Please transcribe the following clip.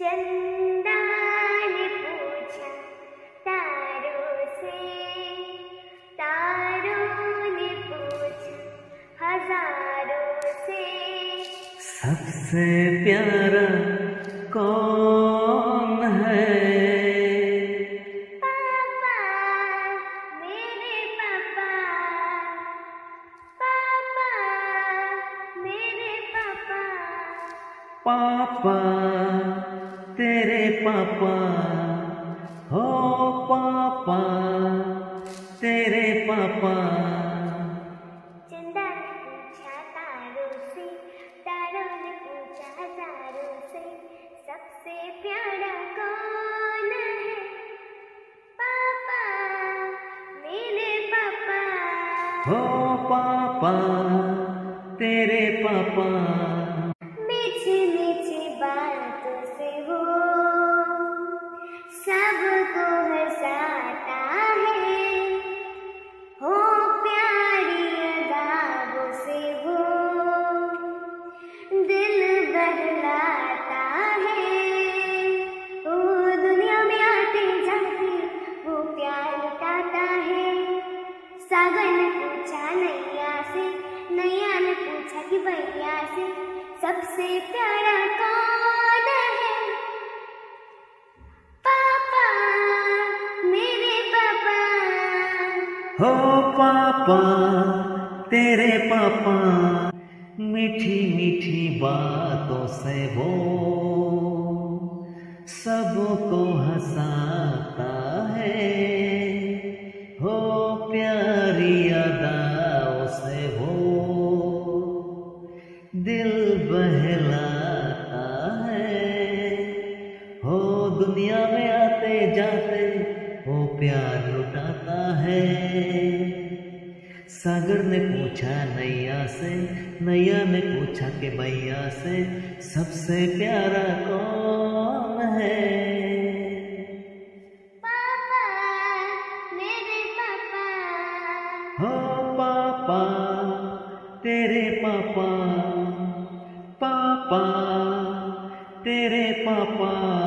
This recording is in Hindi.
चंदा ने पूछा तारों से तारों ने पूछा हज़ारों से। सबसे प्यारा कौन है? पापा तेरे पापा हो पापा तेरे पापा। चंदा ने पूछा तारों से तारों ने पूछा हज़ारों से सबसे प्यारा कौन है? पापा मेरे पापा। हो पापा तेरे पापा। पूछा नैया से, नैया ने पूछा कि भैया से, सबसे प्यारा कौन है? पापा, मेरे पापा। हो पापा, तेरे पापा, मीठी मीठी बातों से वो, सबको हंसाता जाते वो प्यार लुटाता है। सागर ने पूछा नैया से नैया ने पूछा के भैया से सबसे प्यारा कौन है? पापा मेरे पापा। हो पापा तेरे पापा पापा तेरे पापा।